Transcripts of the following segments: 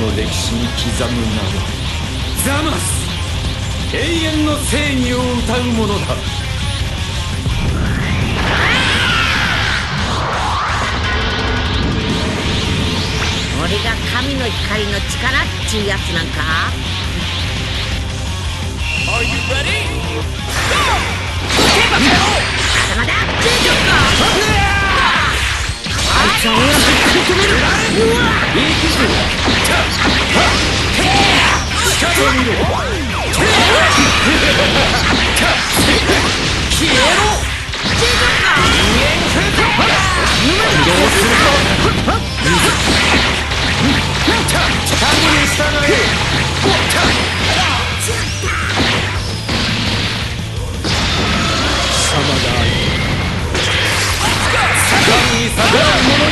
の歴史に刻む名はザマス。永遠の正義を歌うものだ。俺が神の光の力っちゅうやつなんか？Are you ready? まだまだ大丈夫かあいつは俺ら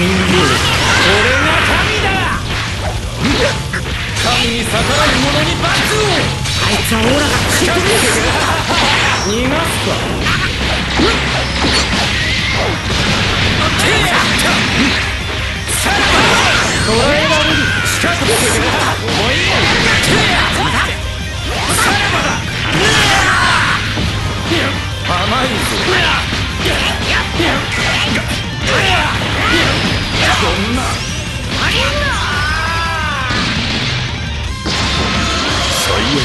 神に逆らう者に罰をあいつは俺らが食い止める逃がすか捕らえられる近くで思いや甘いぞんな。最悪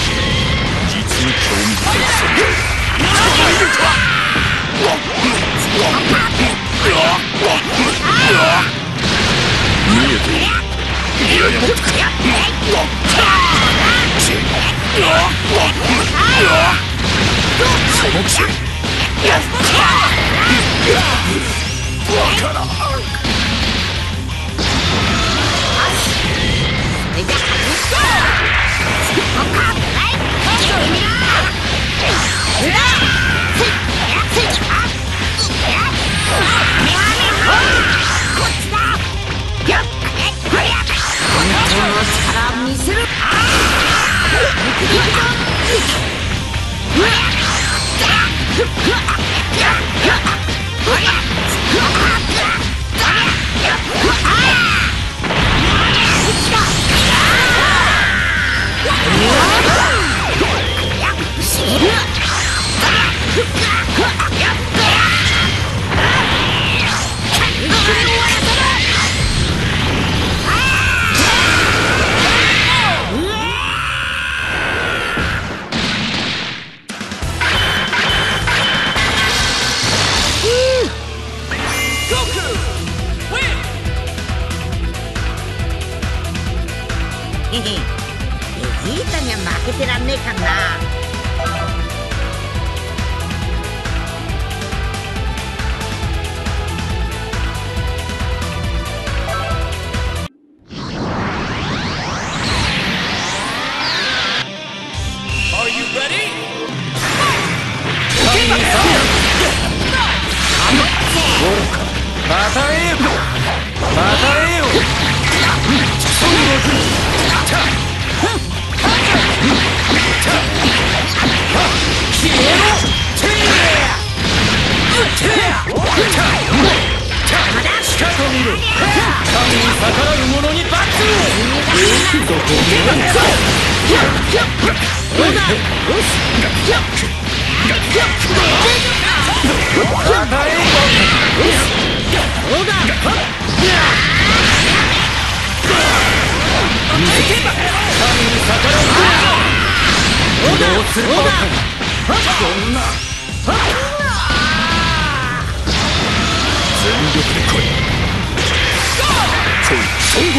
実に興味深い存在見えているいやいやもっとその血バカな見せるへへベジータには負けてらんねえかんな。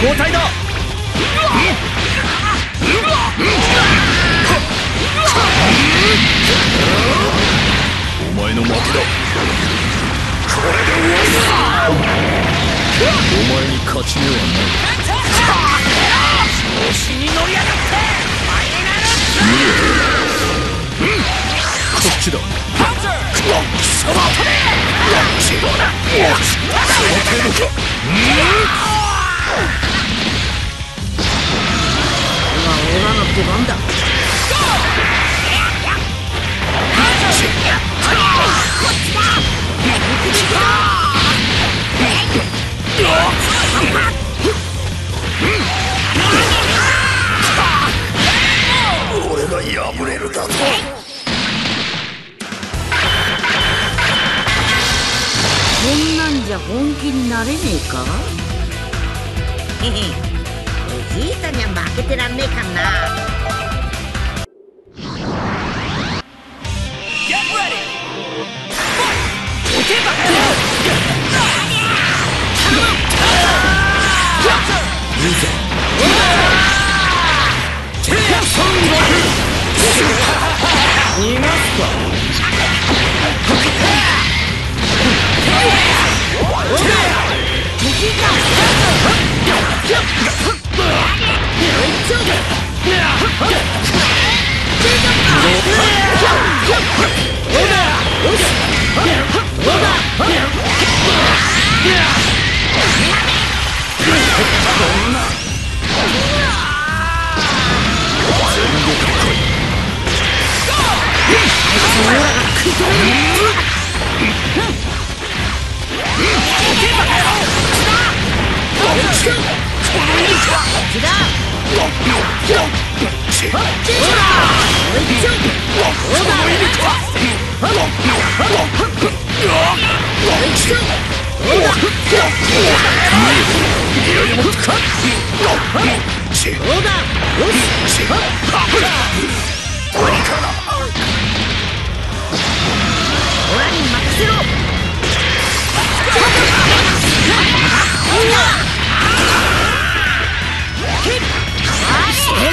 交代だ。お前の負けだ。これで終わりだお前に勝ち目はない調子に乗りやがってこっちだ。貴様どうだこんなんじゃ本気になれねえか？へへおじいさんには負けてらんねえかんな。オラに任せろ。よ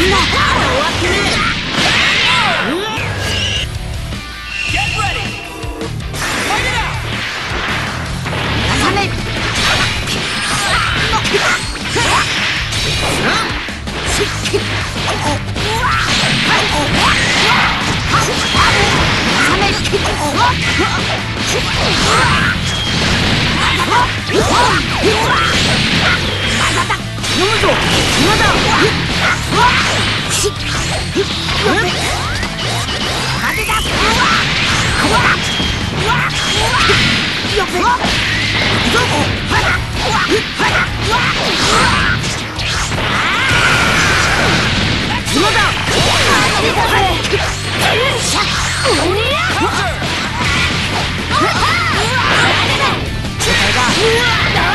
まだだむぞ今だうわ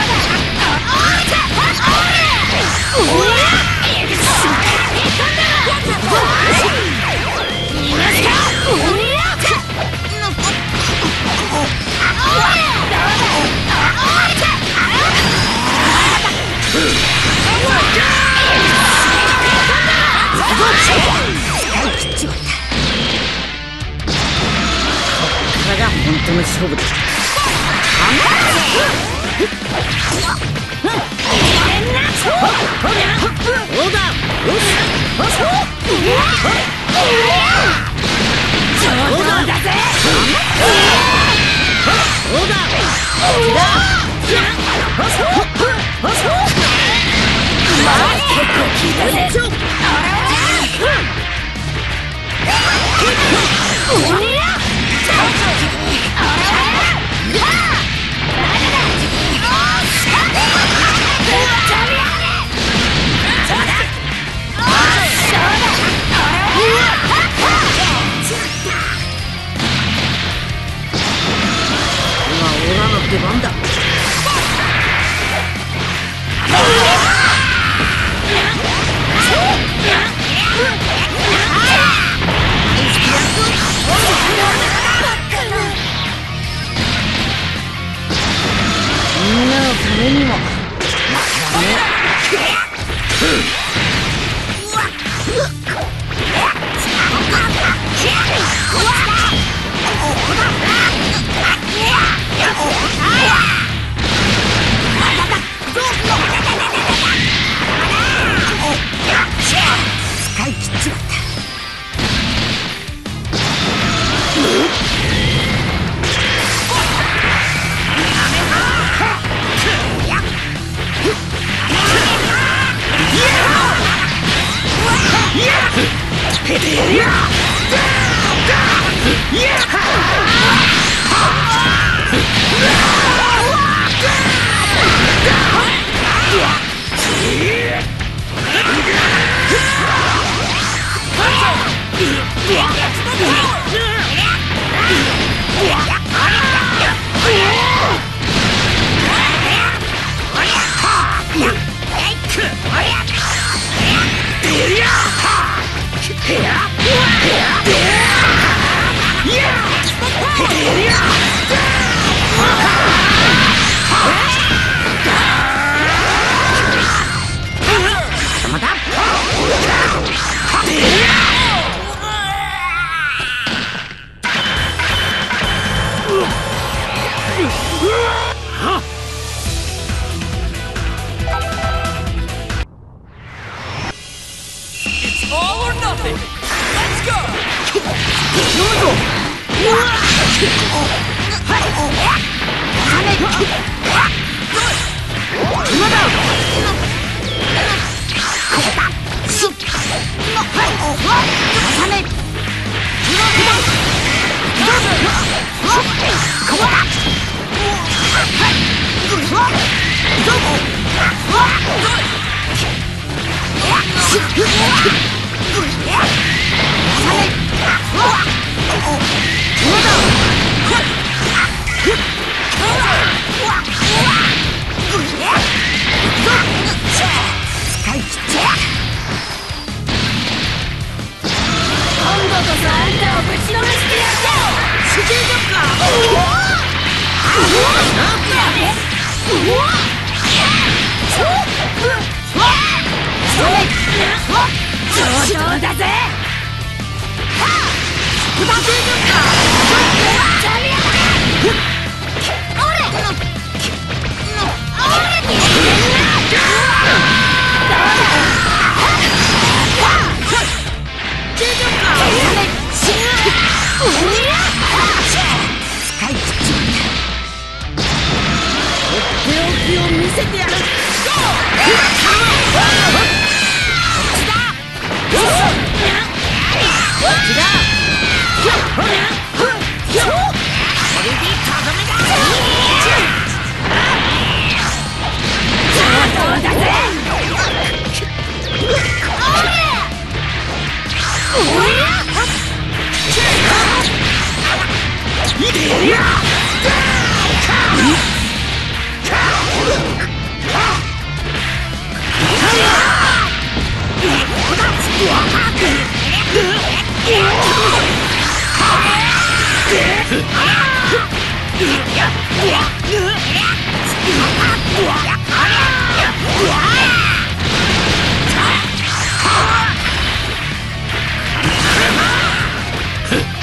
っ勝負ですおりゃ Yeah! あんたをぶちのめしてやったよ地球ジョッカーうわっうわっうわっ上々だぜはあ地球ジョッカージョッカー救助か使い切っておきを見せてやるゴー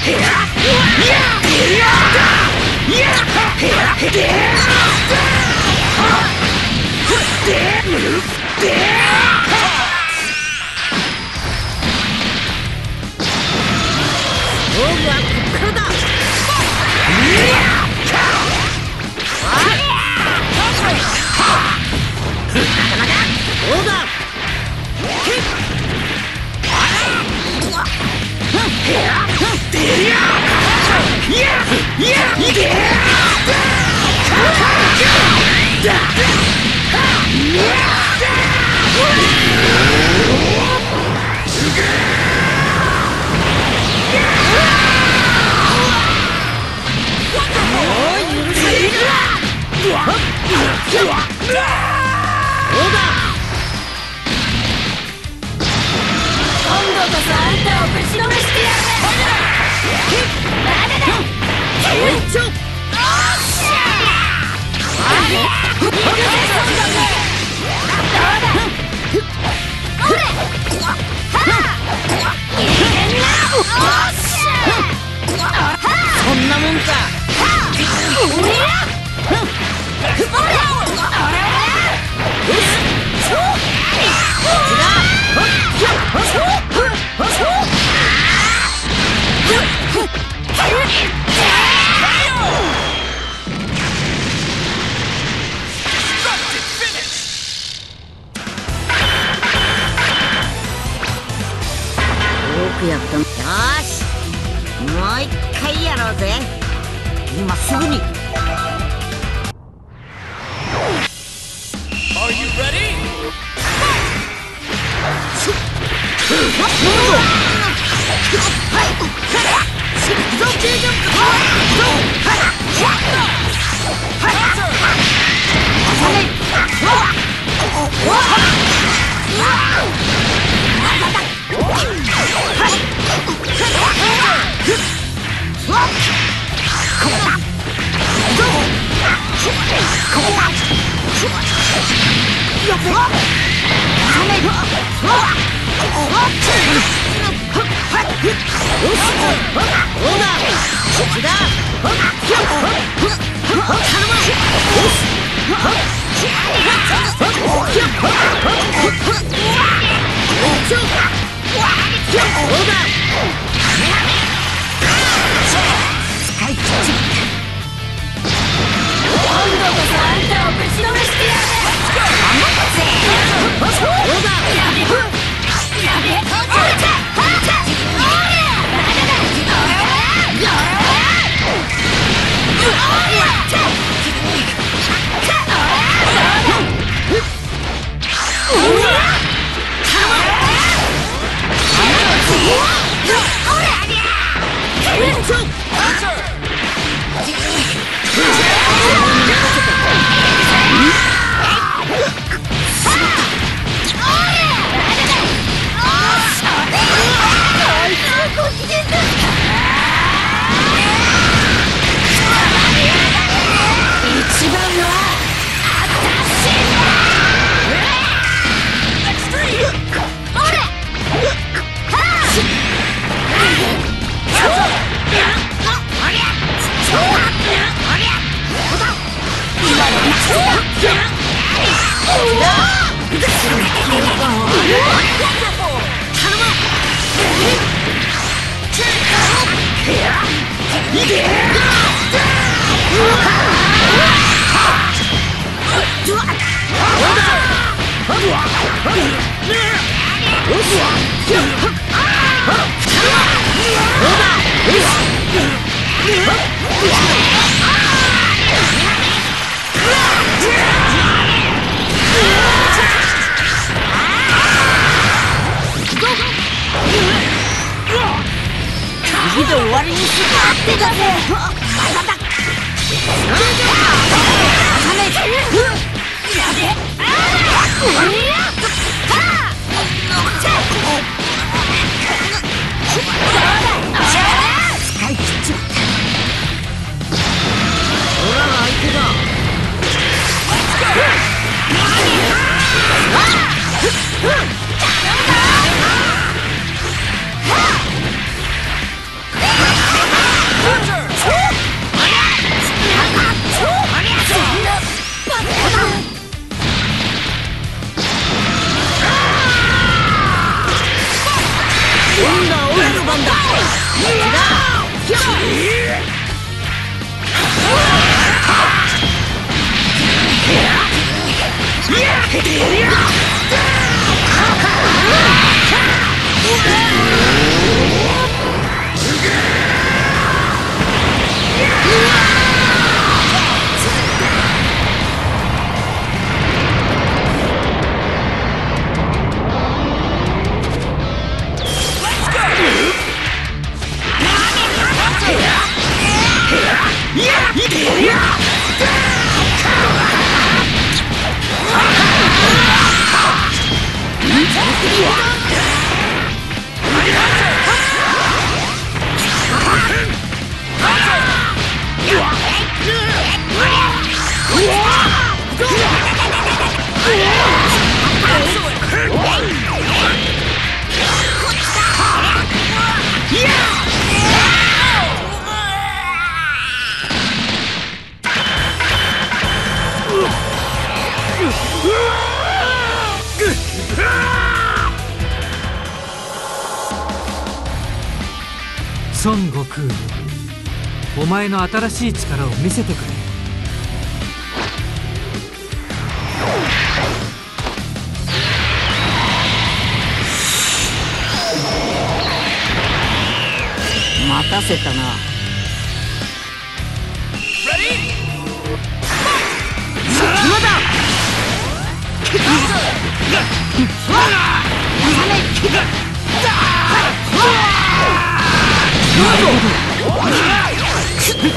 Yeah! Yeah! 今度こそあんたをぶちのめしてやる。そんなもんかスカイキッチン Yeah! 次で終わりにすぐっ。てだぜ体だやべ Yeah! 度前の新しい力を見せてくれ。待たせたな。今だ皆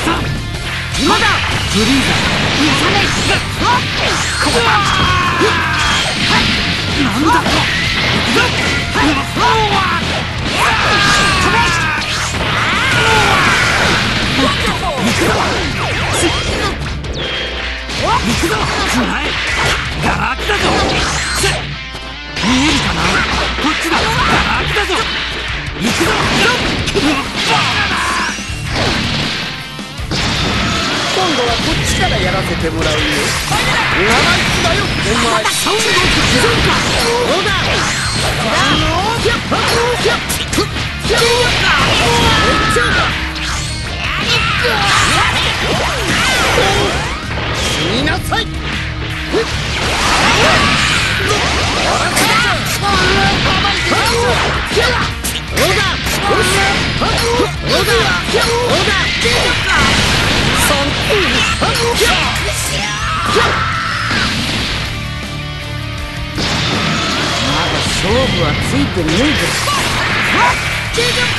さんだ。フリーザ今度はこっちからやらせてもらうよ。生意気だよお前。いてねえぞ手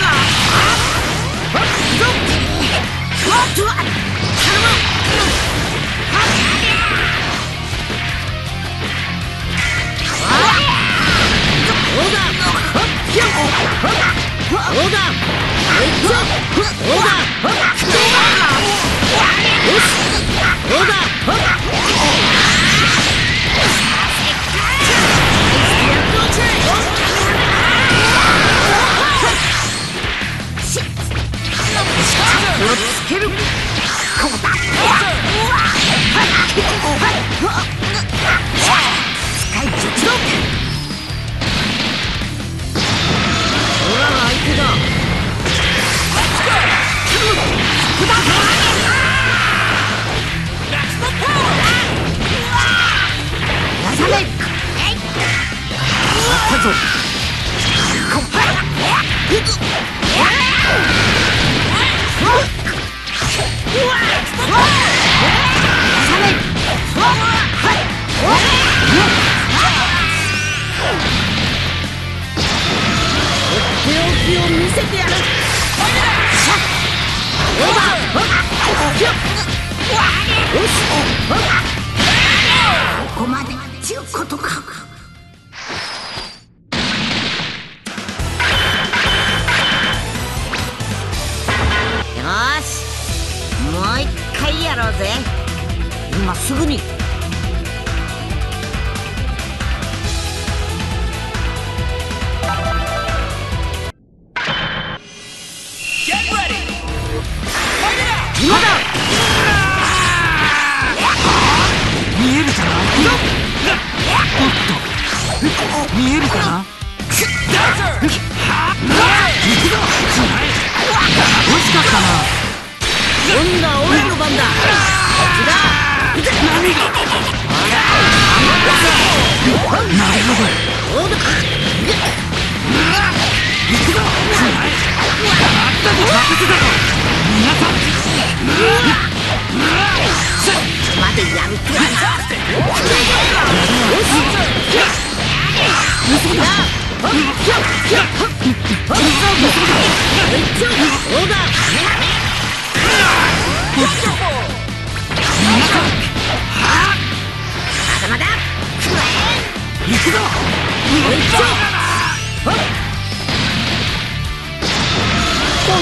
今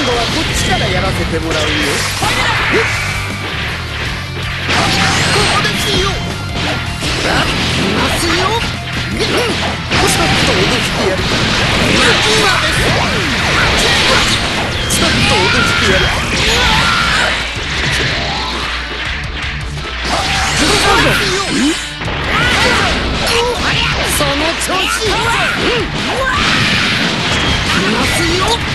度はこっちからやらせてもらうよ。ここですよますよちょっと脅してやる今ですちょっと脅してやるその調子ますよ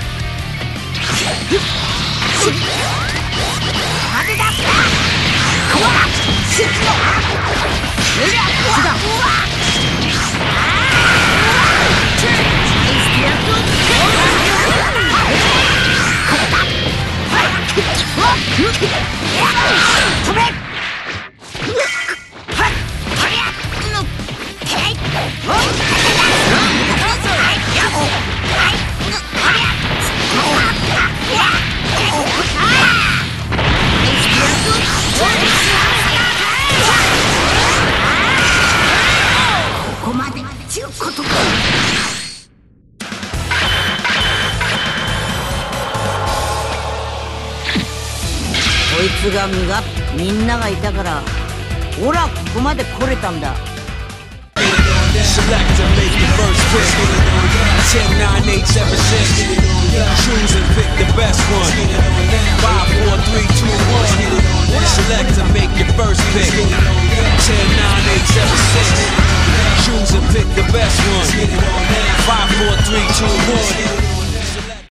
止めこいつが身がみんながいたから俺はここまで来れたんだ Select and make the first pick. 10, 9, 8, 7, 6. Choose and pick the best one. 5, 4, 3, 2, 1. Select and make your first pick. 10, 9, 8, 7, 6. Choose and pick the best one. 5, 4, 3, 2, 1.